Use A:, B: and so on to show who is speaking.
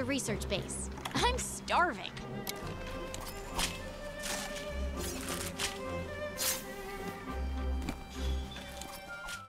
A: the research base. I'm starving.